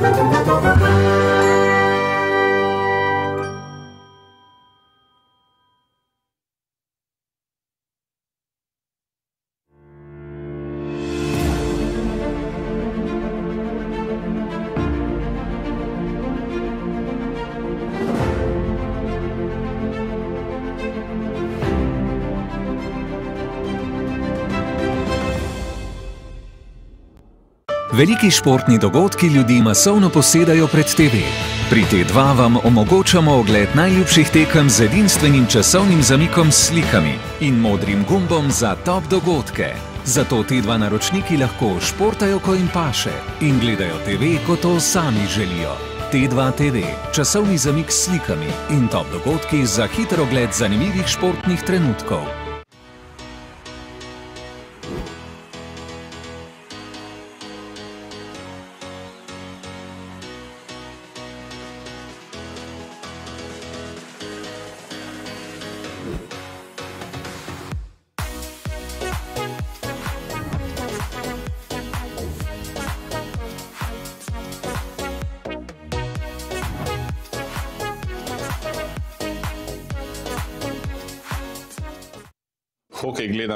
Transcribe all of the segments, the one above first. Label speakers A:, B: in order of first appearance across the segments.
A: Música Veliki športni dogodki ljudi masovno posedajo pred TV. Pri T2 vam omogočamo ogled najljubših tekem z edinstvenim časovnim zamikom s slikami in modrim gumbom za top dogodke. Zato T2 naročniki lahko športajo, ko jim paše in gledajo TV, ko to sami želijo. T2 TV, časovni zamik s slikami in top dogodki za hiter ogled zanimivih športnih trenutkov.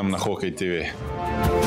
B: там на Хоккей
C: ТВ.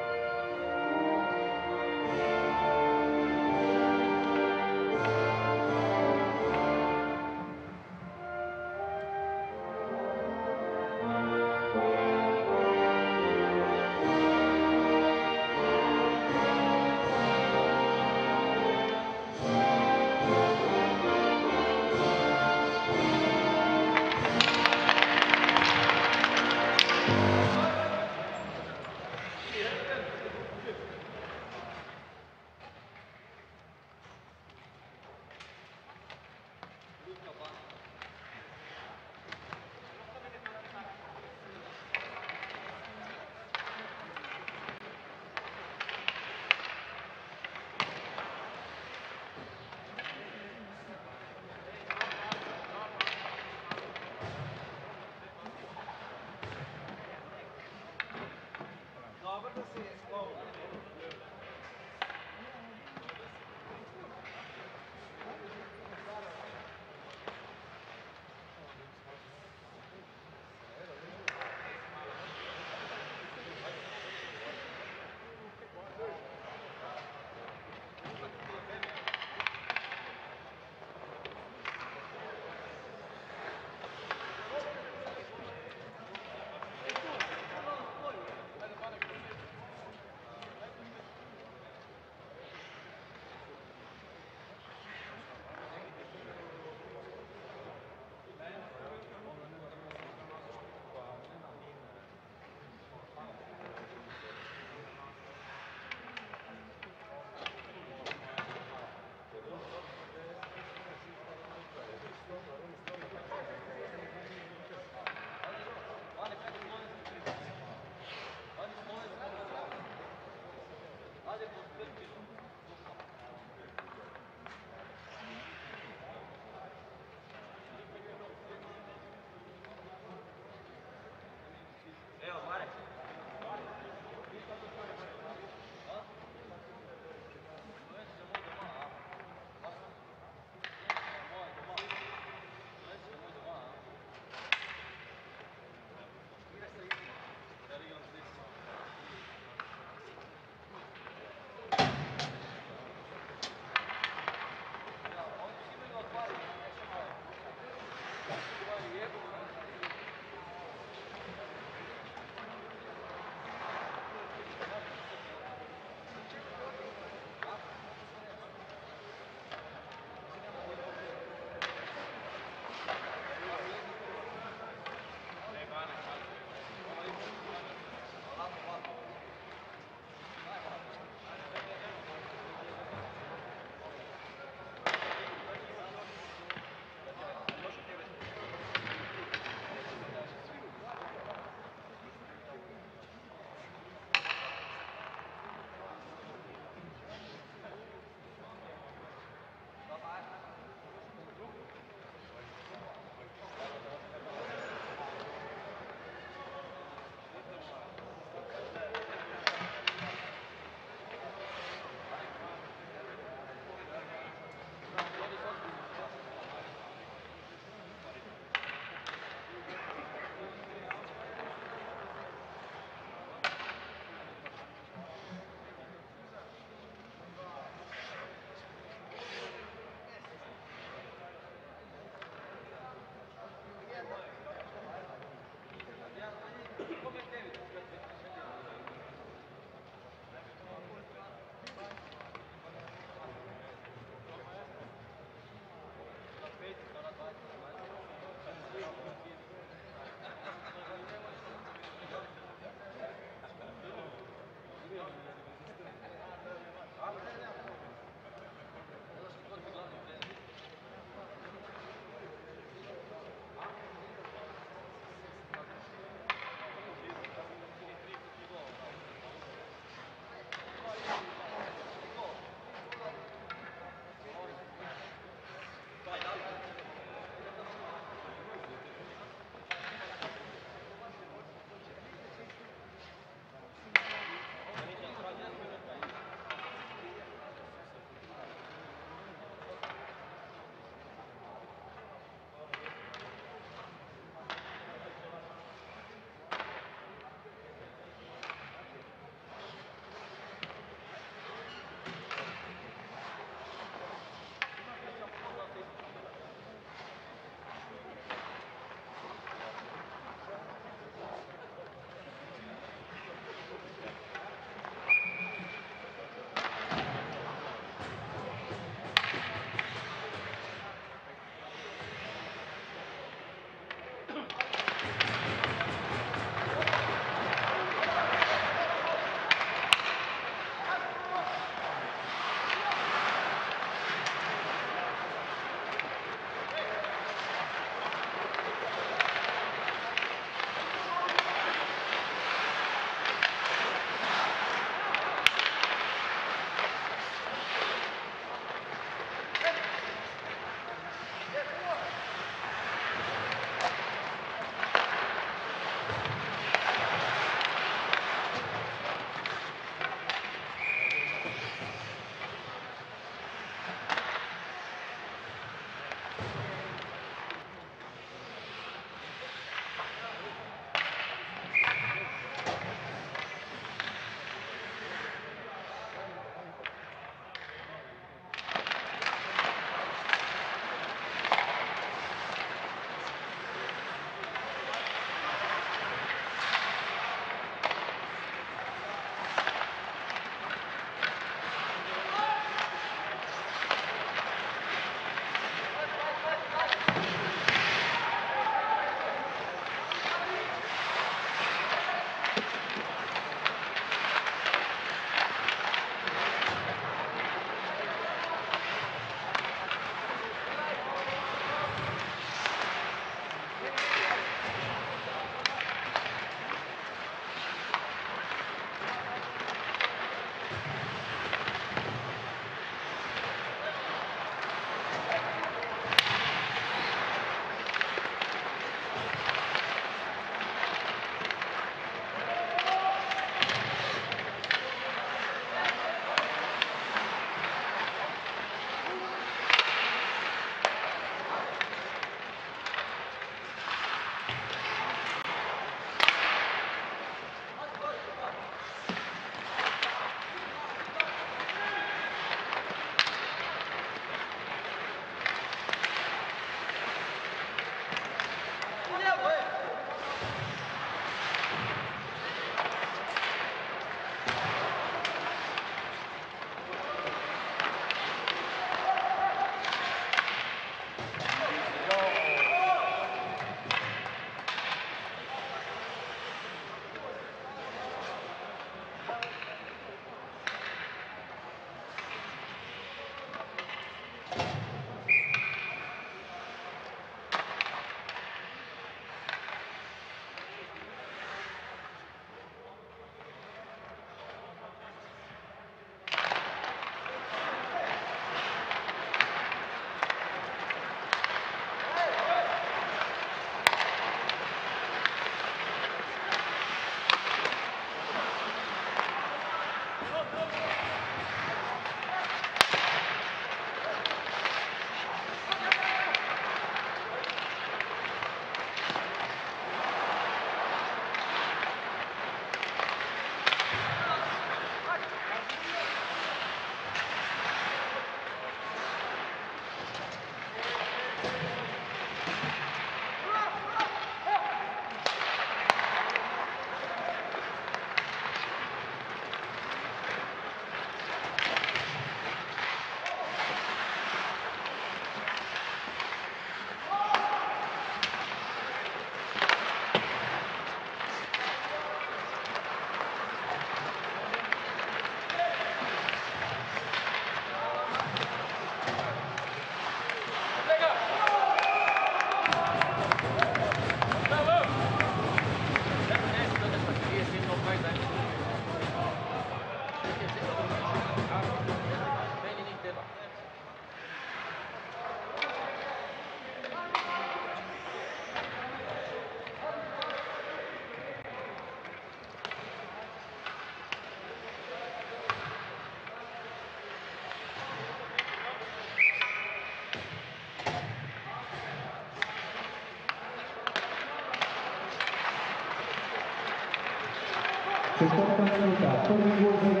C: 決勝の関係者、1人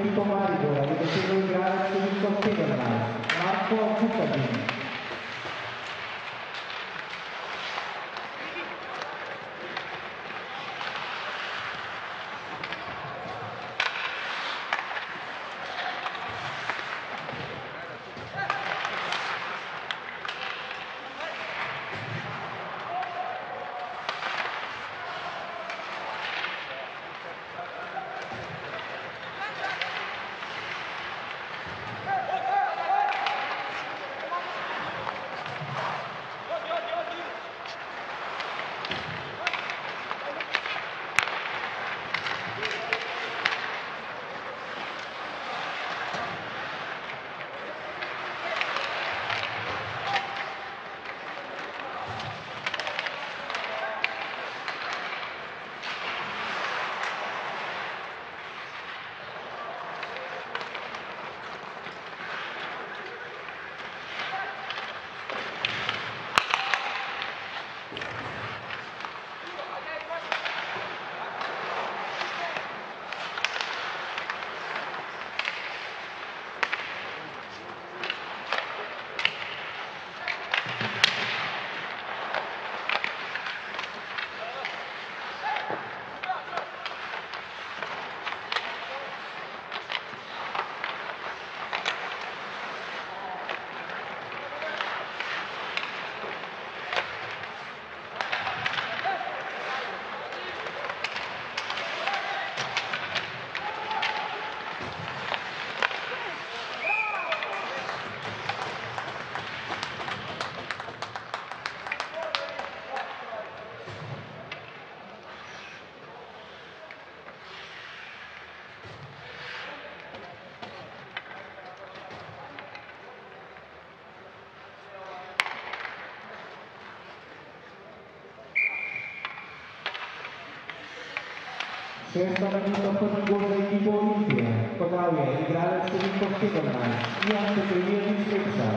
C: Personalito po ng Golden Police, Pagawi, igralad sa Lito Sigurman, iyan sa Premier District sa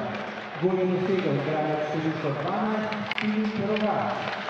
C: Golden Sigurman, igralad sa Lito Panas, Team Perogas.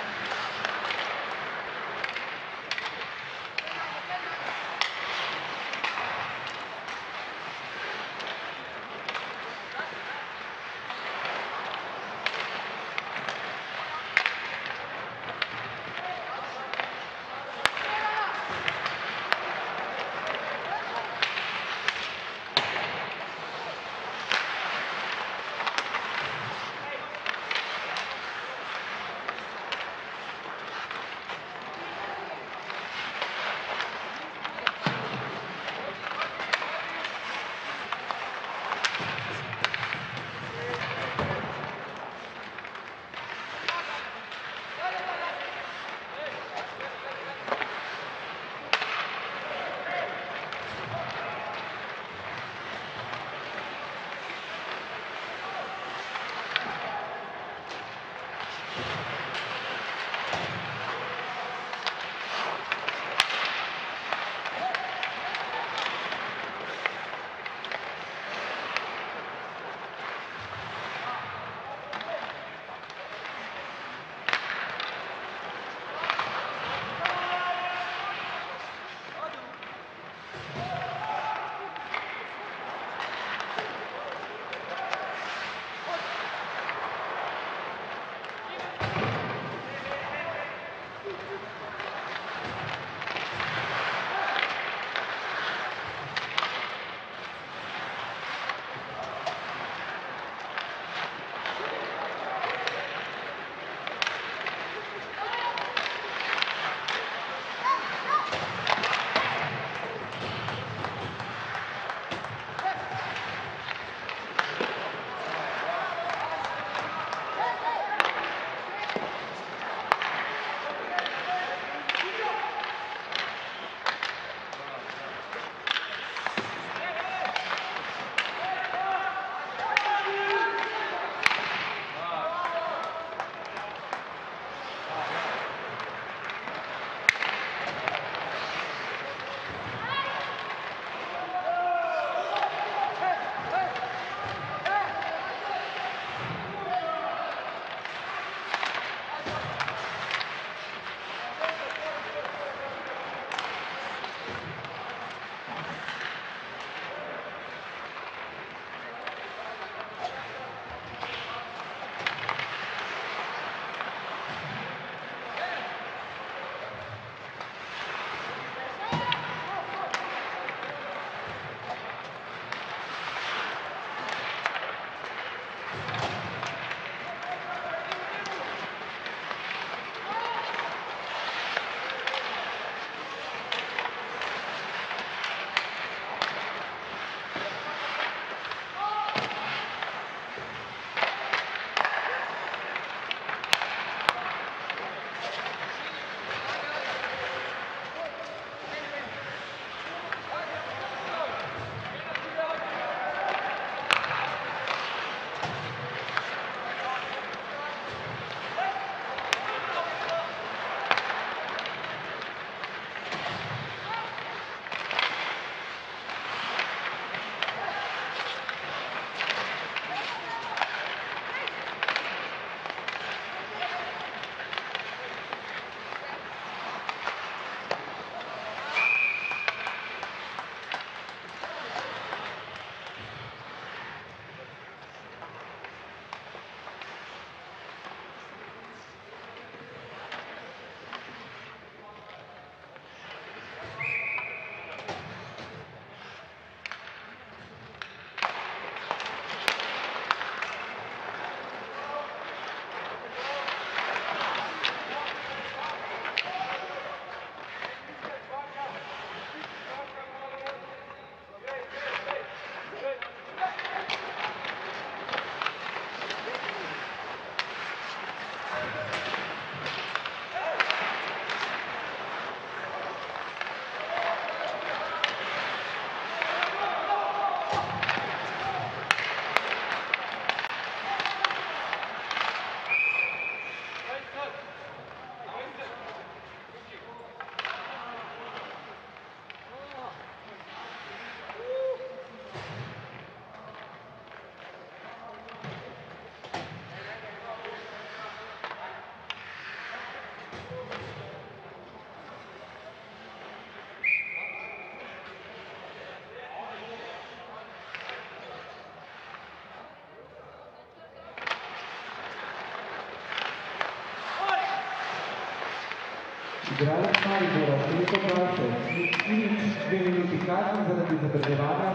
C: Igralec Maribora, številka 20, Ilič, dve minuti kazni zaradi zadrževanja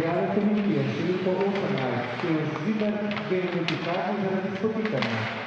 C: Creada a teoria, segundo o canal, que os líderes verificados eram republicanos.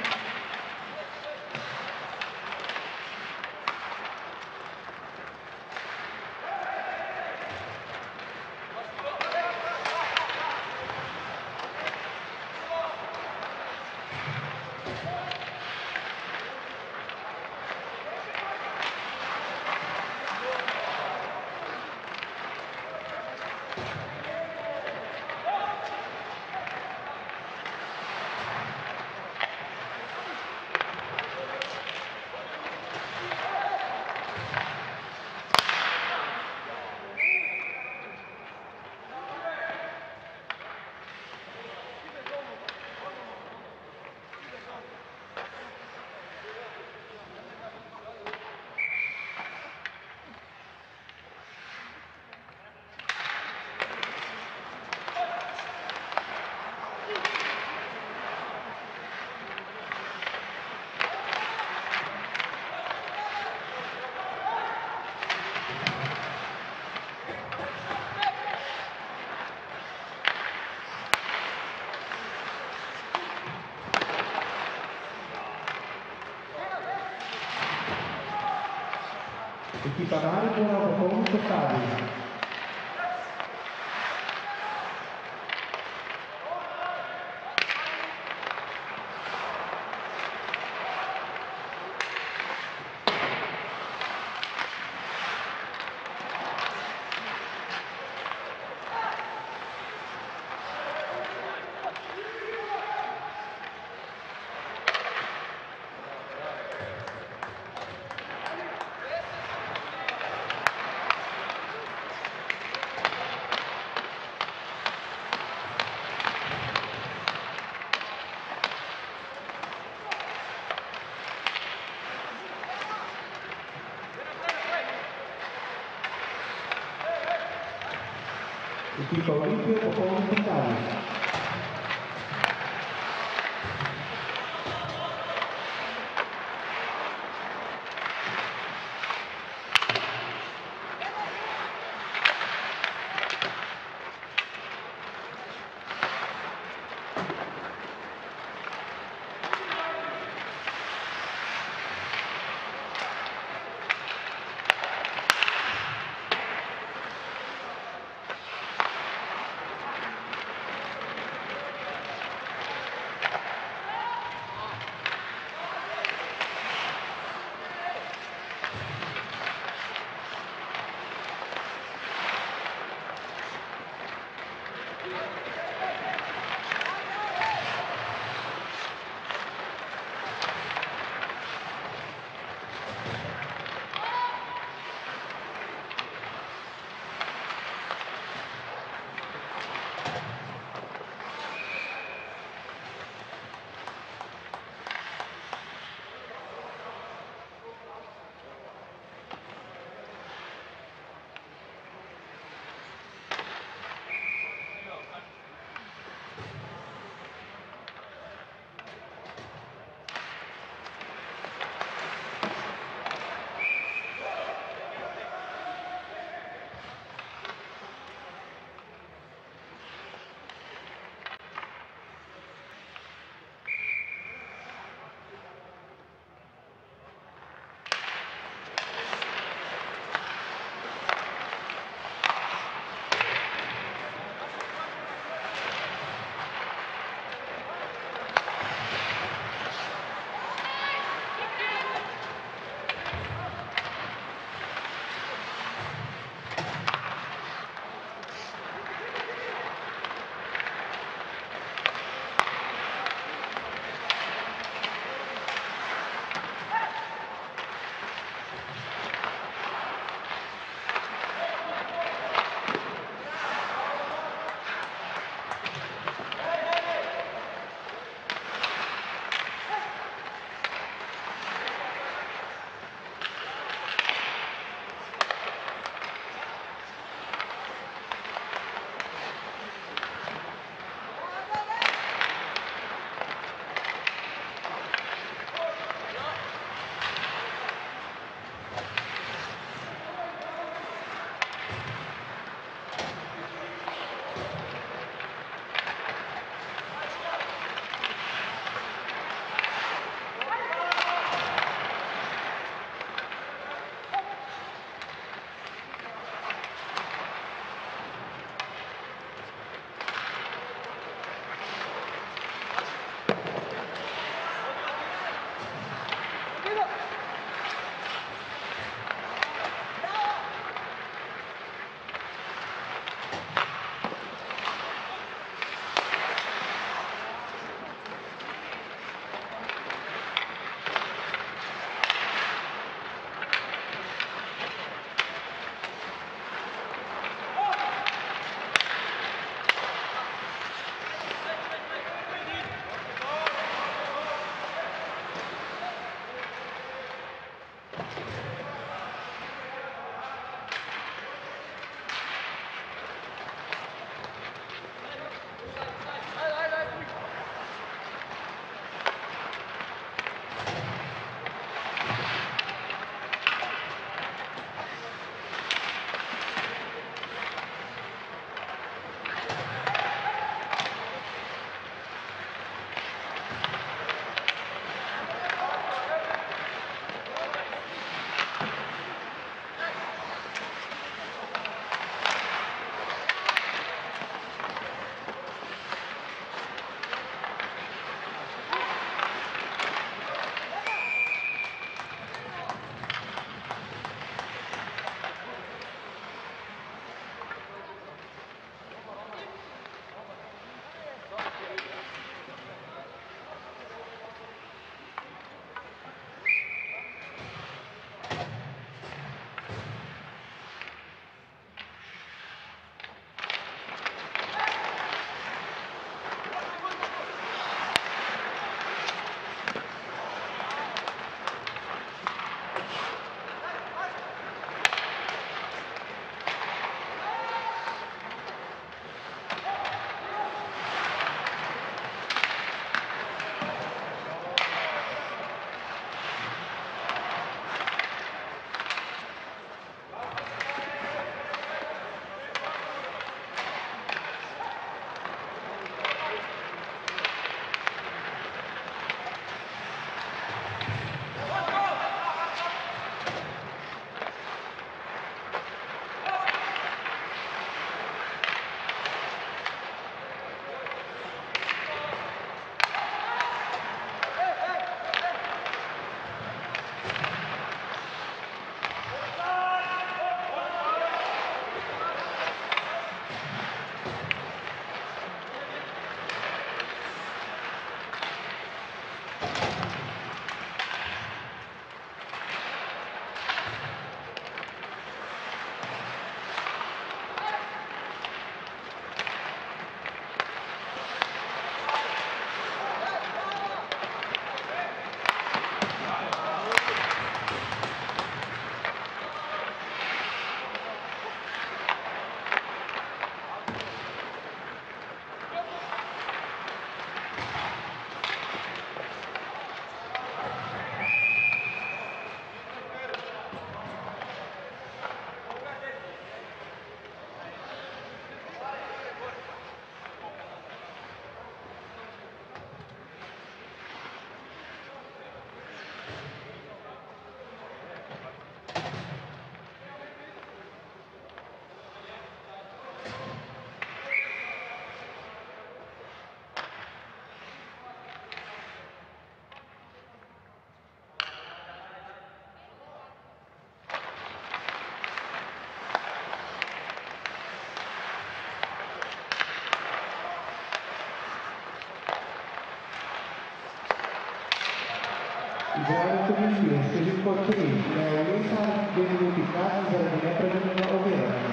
C: equiparare con
D: proposta Fabio. いと割り手をお送りください。zero comitiva, seja qualquer,
C: la audiencia estou ubicarse en la primera pregunta o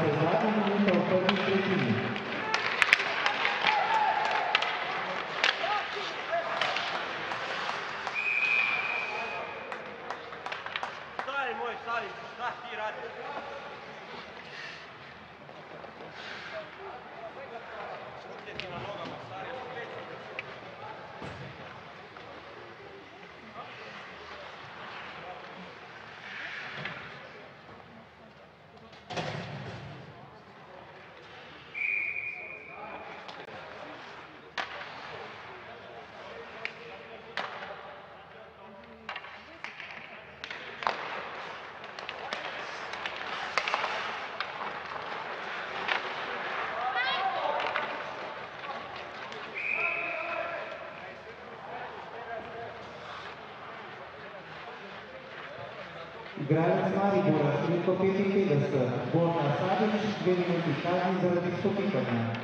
C: mais não Igralec Maribora, številko 55, Borna Savič, dve minuti kazni zaradi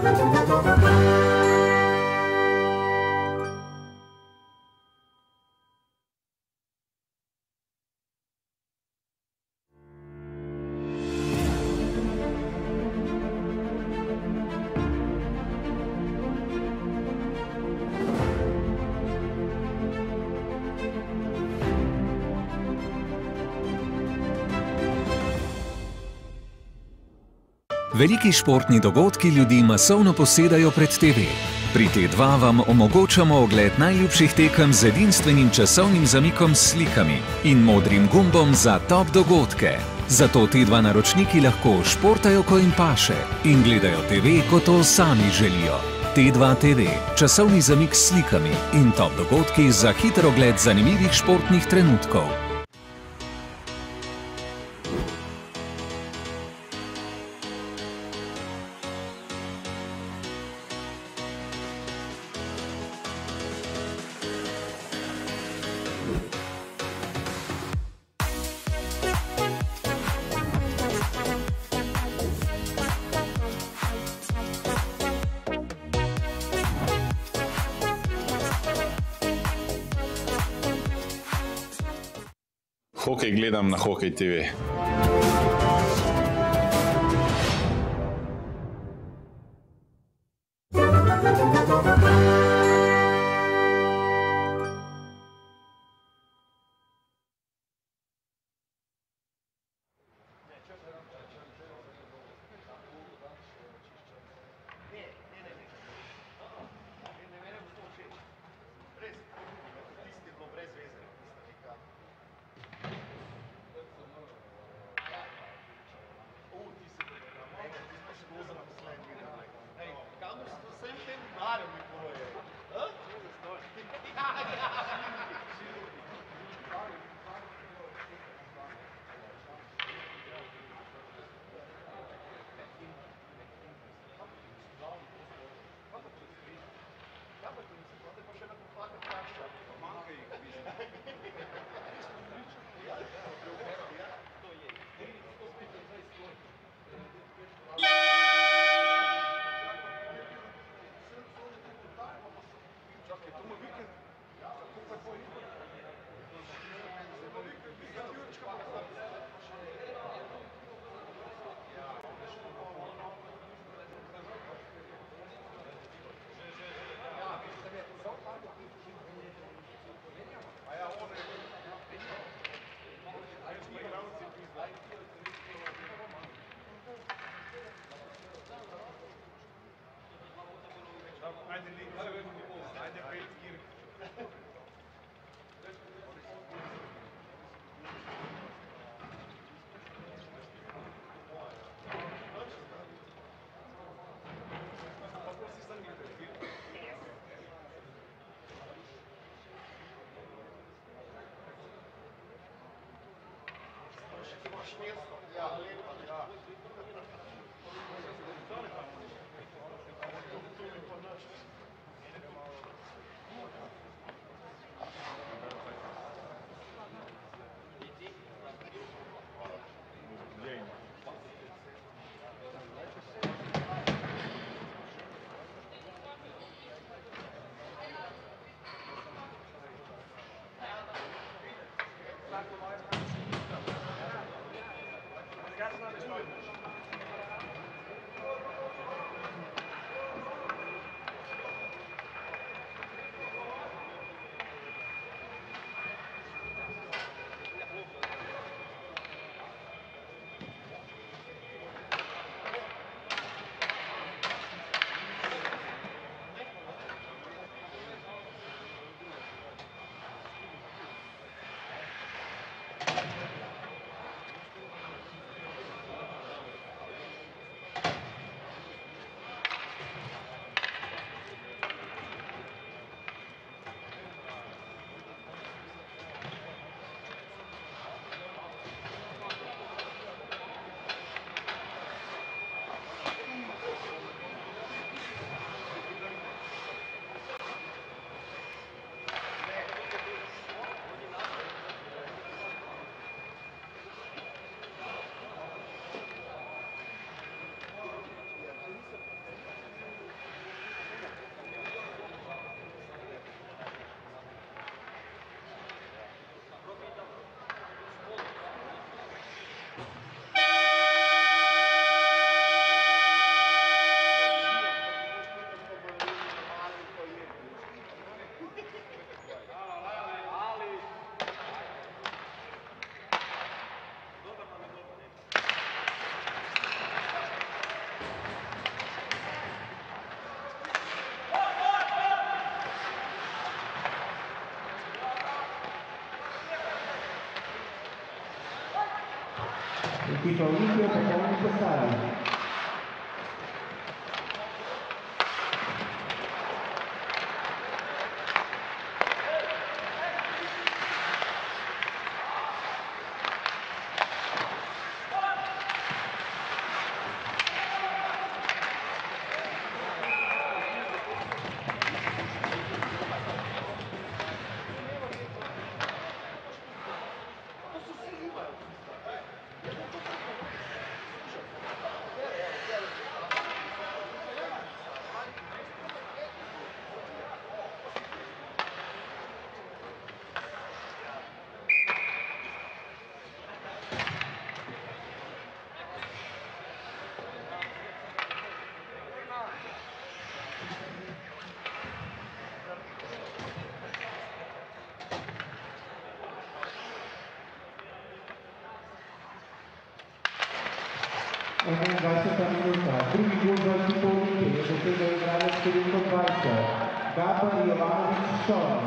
C: Música
A: Veliki športni dogodki ljudi masovno posedajo pred TV. Pri T2 vam omogočamo ogled najljubših tekem z edinstvenim časovnim zamikom s slikami in modrim gumbom za top dogodke. Zato T2 naročniki lahko športajo, ko jim paše in gledajo TV, ko to sami želijo. T2 TV, časovni zamik s slikami in top dogodki za hiter ogled zanimivih športnih trenutkov.
C: нам на Хоккей ТВ. Kashmir Thank you. circuito audio, por favor, empezar. individual goalkeeper, che potrebbe andare a scrivere in comparsa, Gabba Jovanovic Sola.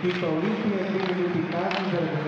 C: que Paulista é aquele deputado da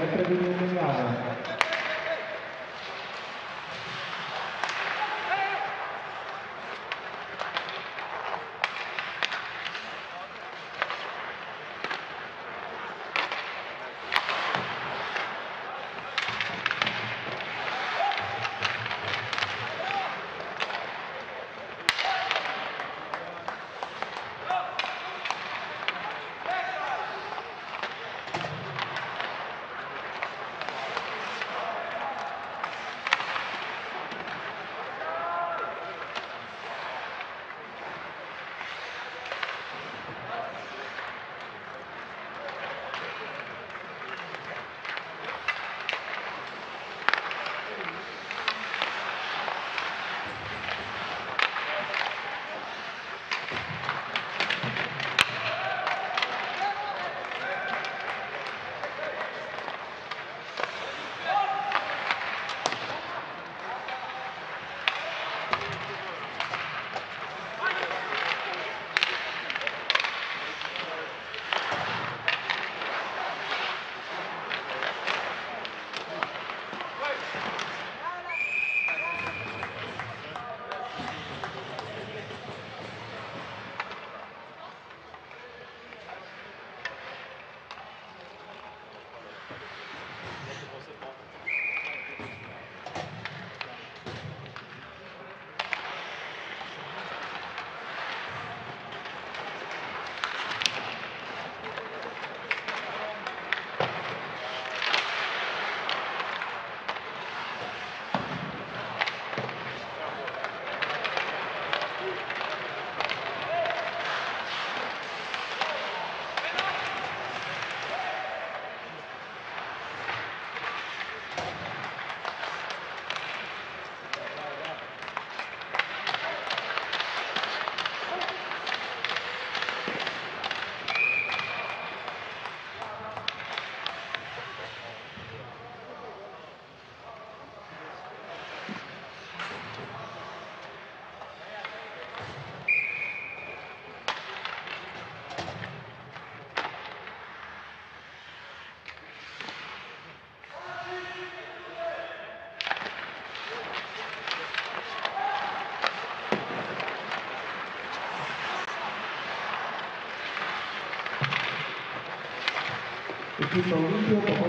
C: poquito limpio, como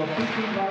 C: for picking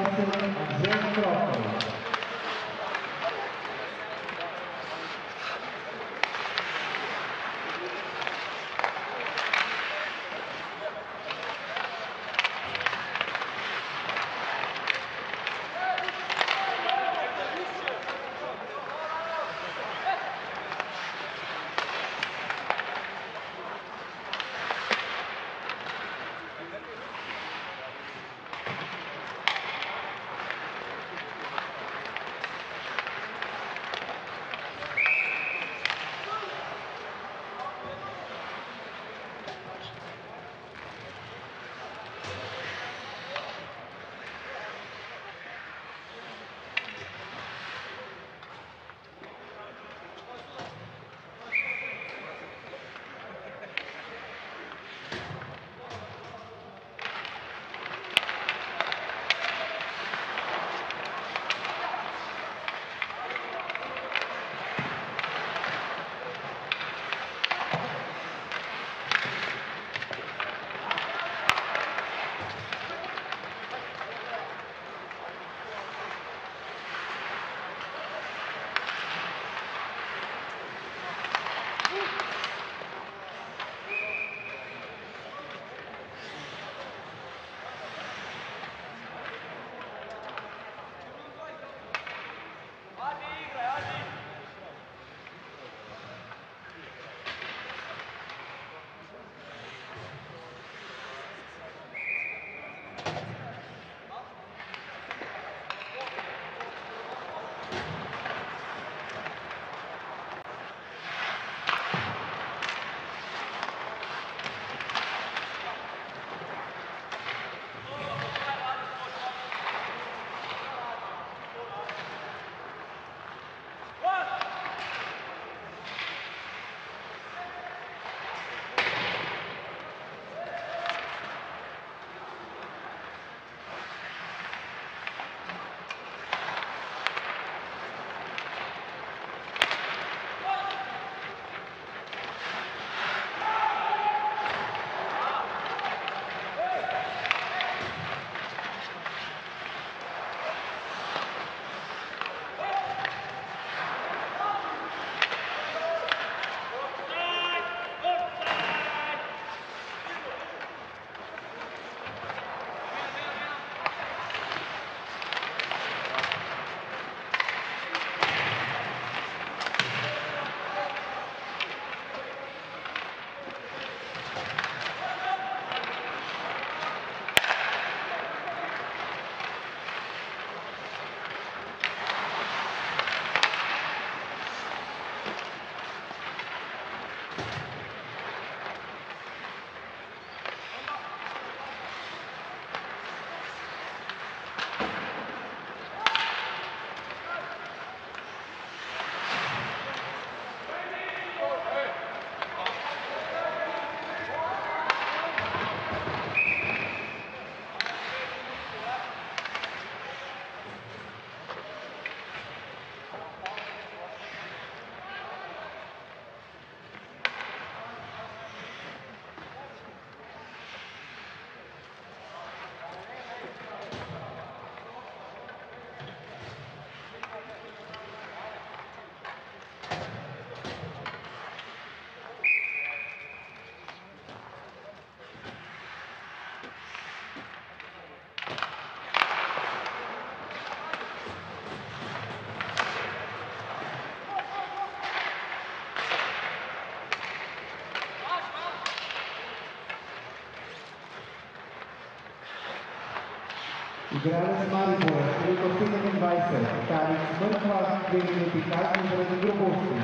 C: Играли с Мариполем, Риков Синин Вайсер, Тарик Смырхва, Дмитрий Пикасин, Владимир Грубовский.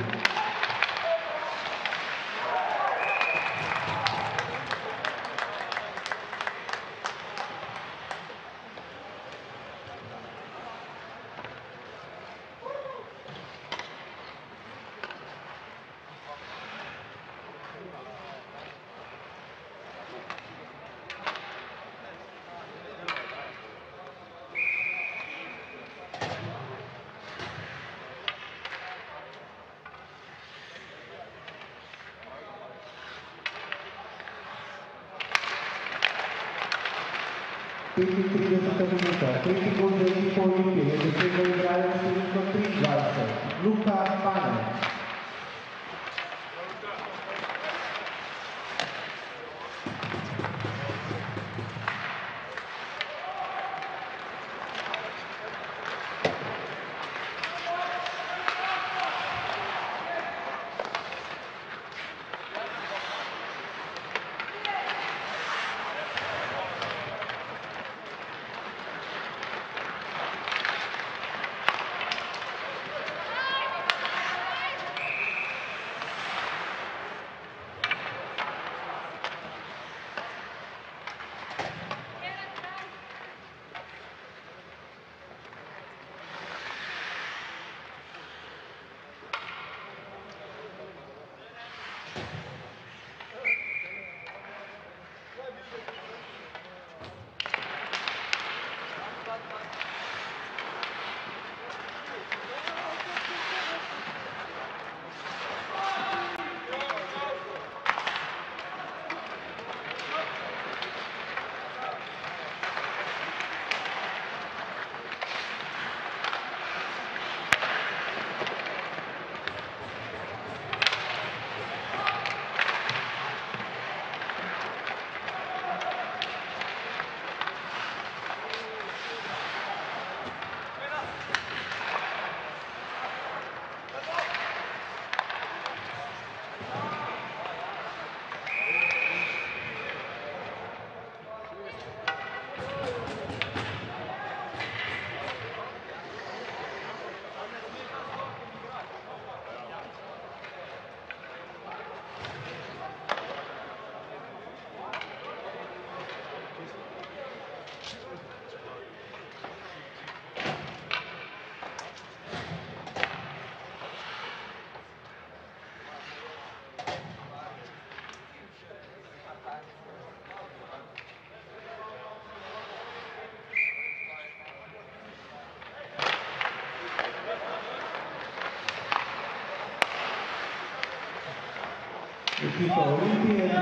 C: tem que escrever essa pergunta. Tem que conter se ponto aqui. Você Quito Olimpia,
E: de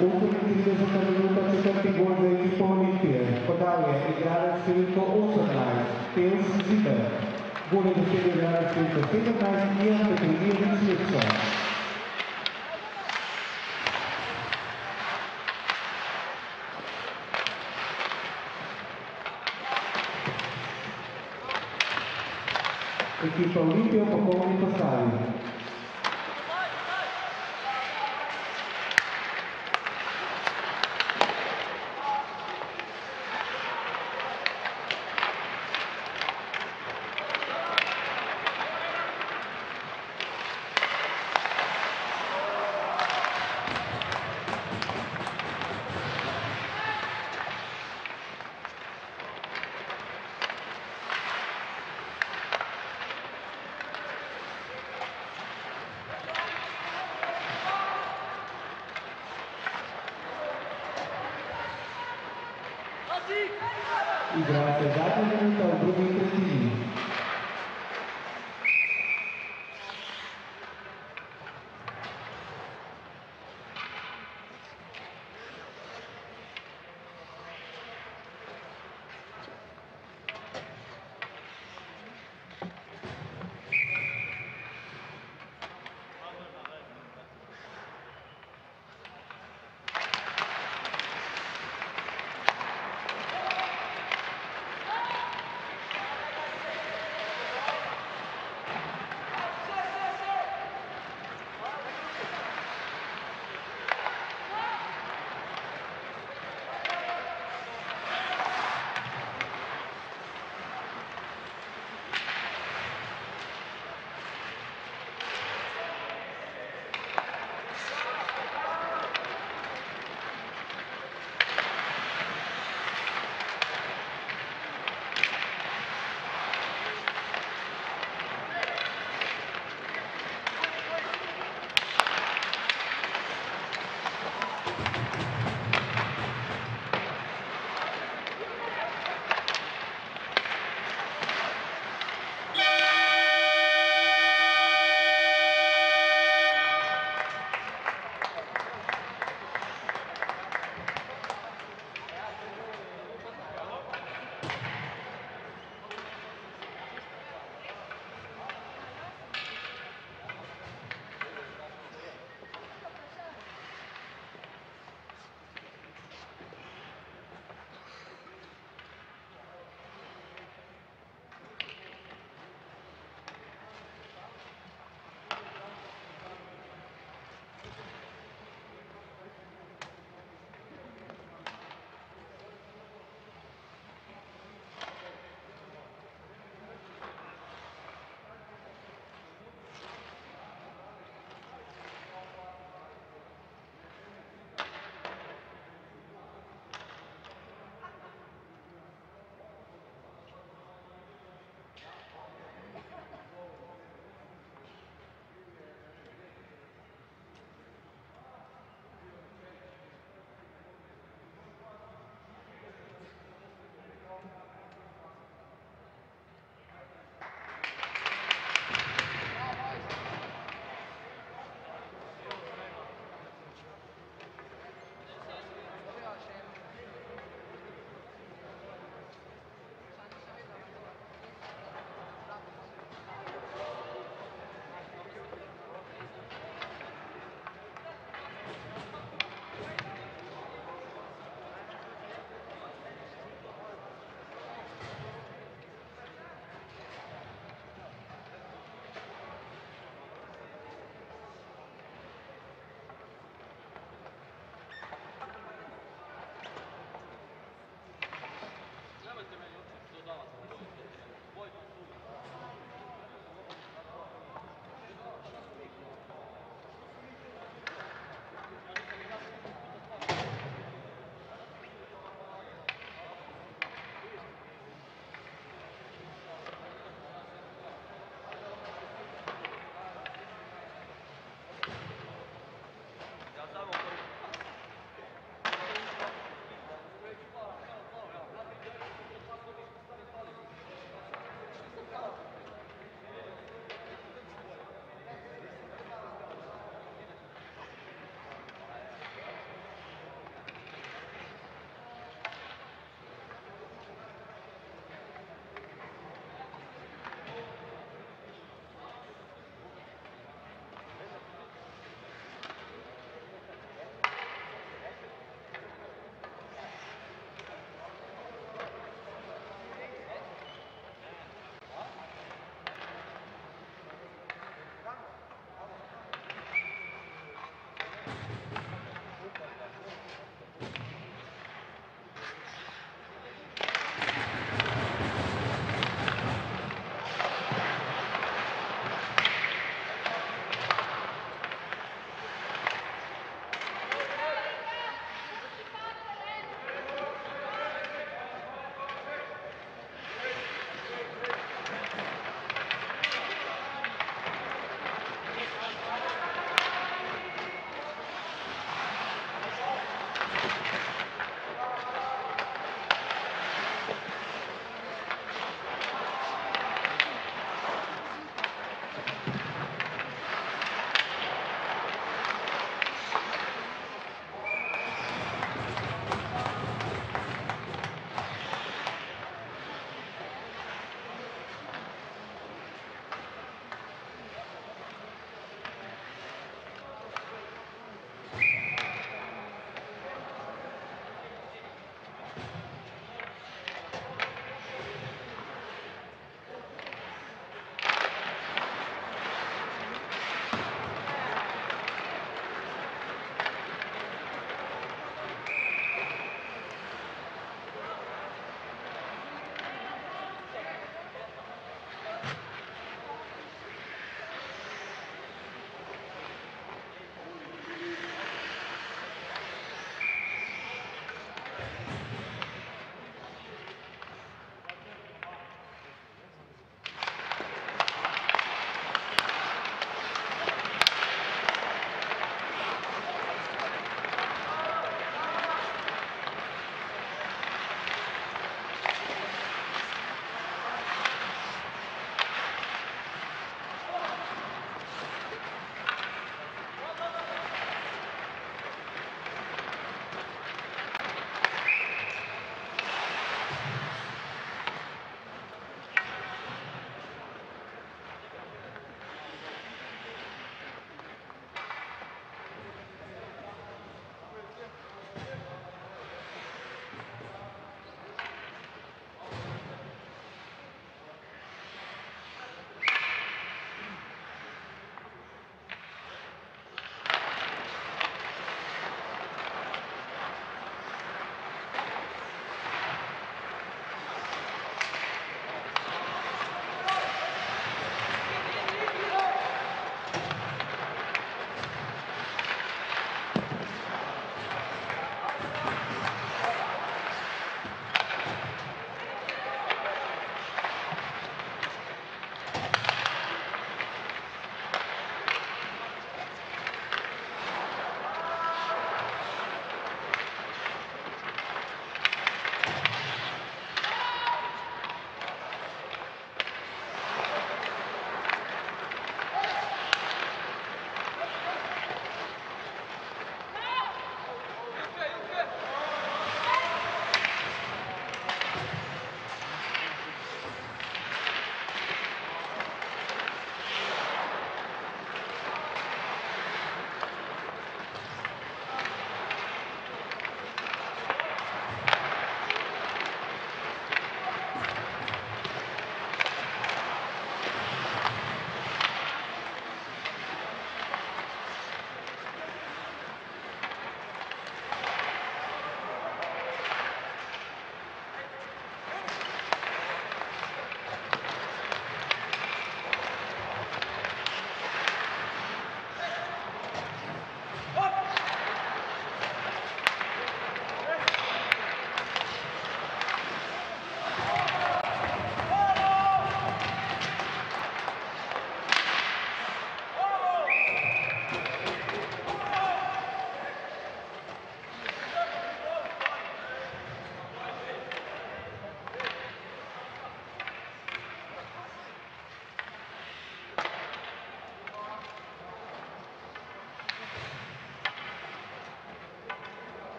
C: 38 minuta, četrti gol za ekipo Olimpije. Podal je igralec številko 18, Teos Ziber. Gol je dosegel igralec številko 17, Ian Petrinijevič Lepša.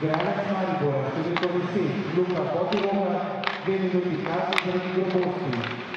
C: Grana Maribona, seguito come sé, Luca Potivova, Benvenuti Castro e Giocosti.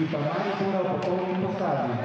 C: e para mais uma oportunidade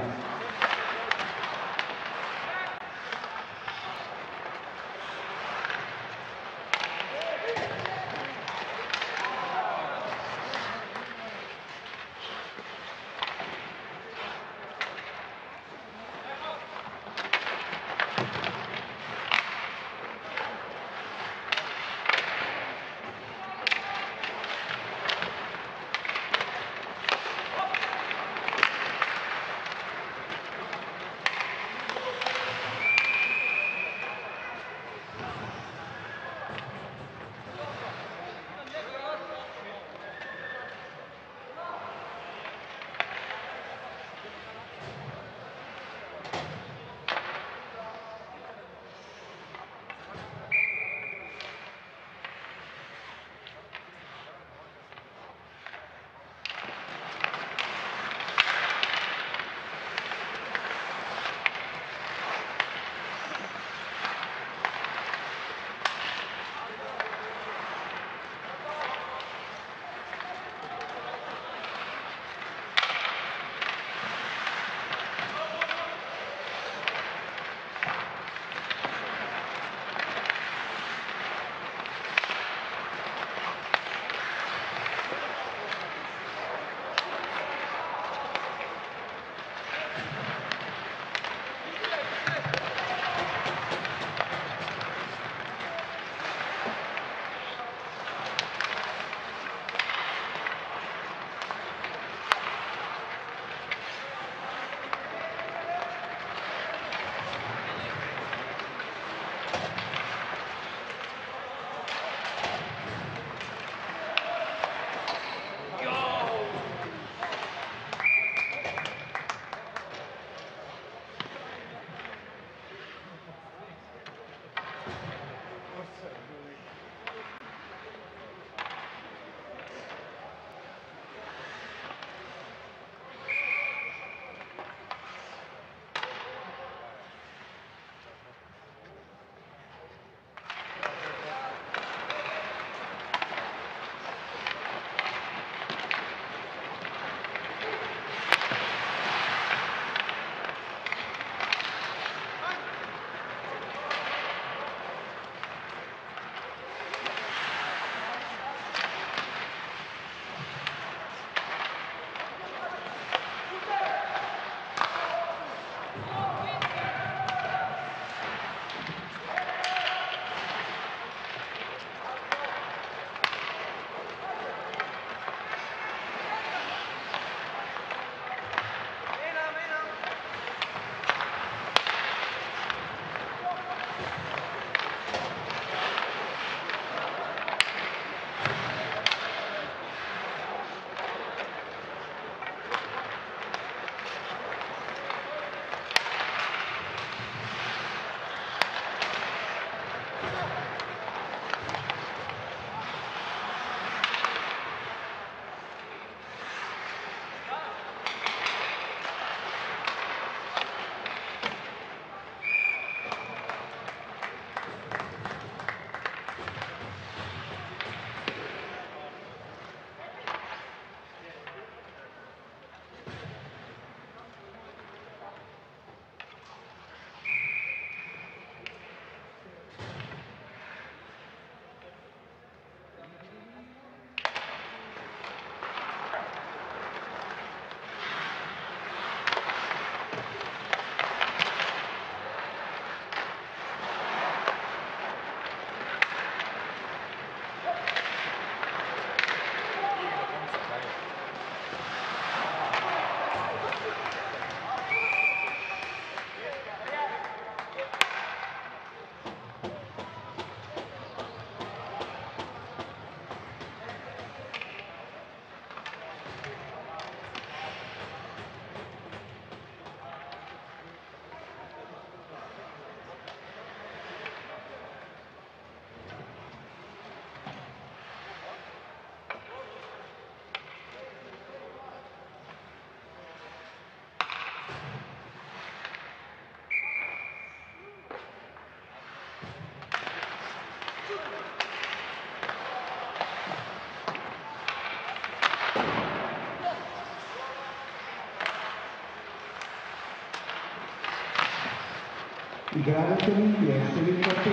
C: Migranti di essere infatti,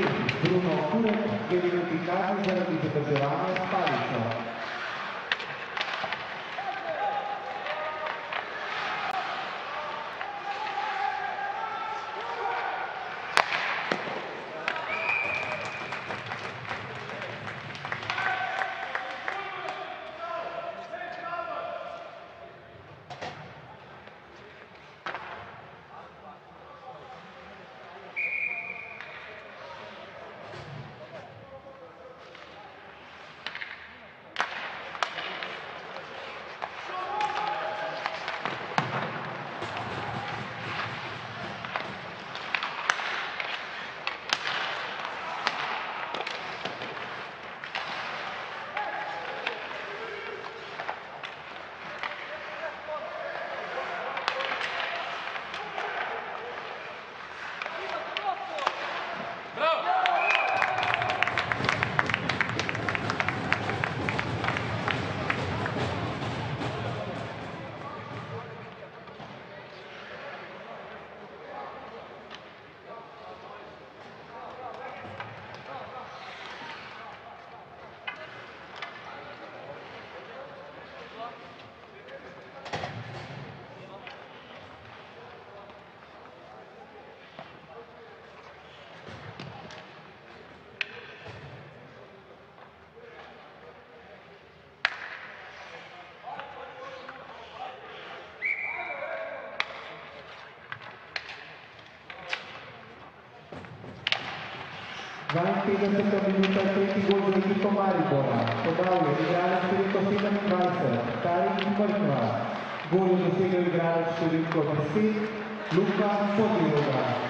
C: Bruno Cura, venuti dalla dittazione a Spalza. S palico. Dvainpetdeseta minuta, tretji gol za ekipo Maribora. Podal je igralec številko 27, Tarik Mrkva. Gol je dosegel igralec številko 10, Luka Podljeva.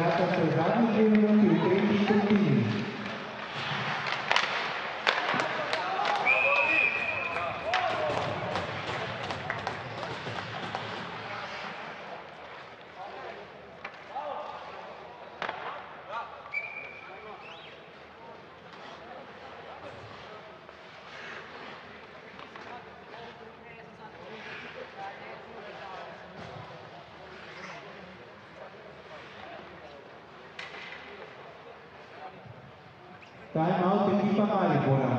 C: grato 翻翻
E: 阿爺過啦。